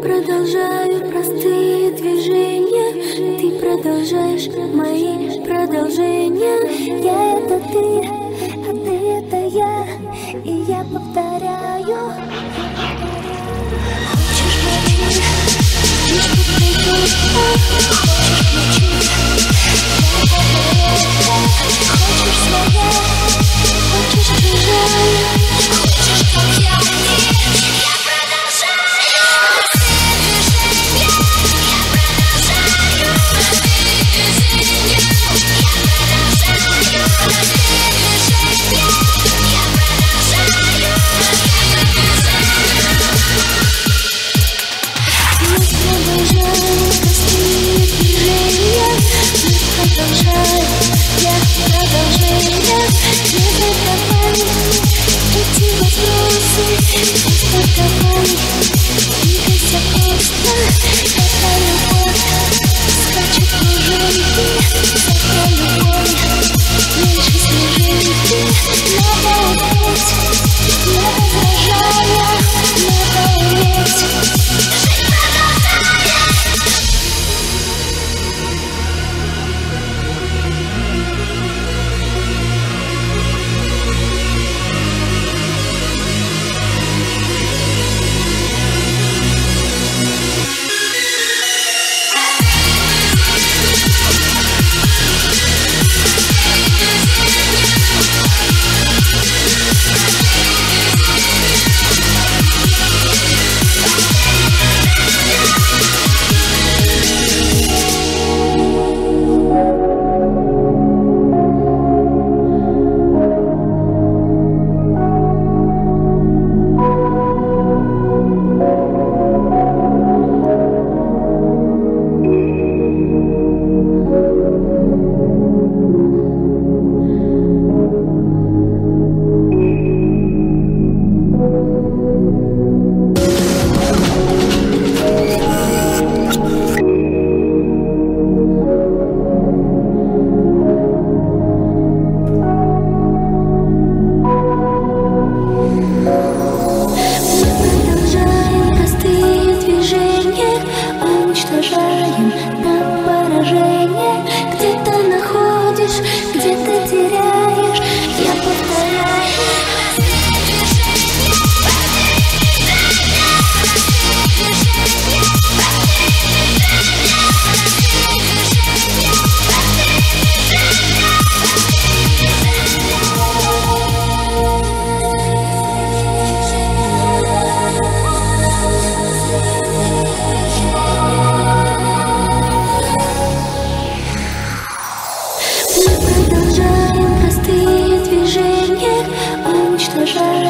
Продолжаю простые движения. Ты продолжаешь мои продолжения. Я это ты, а ты это я. И я повторяю. Хочешь Хочешь treasure.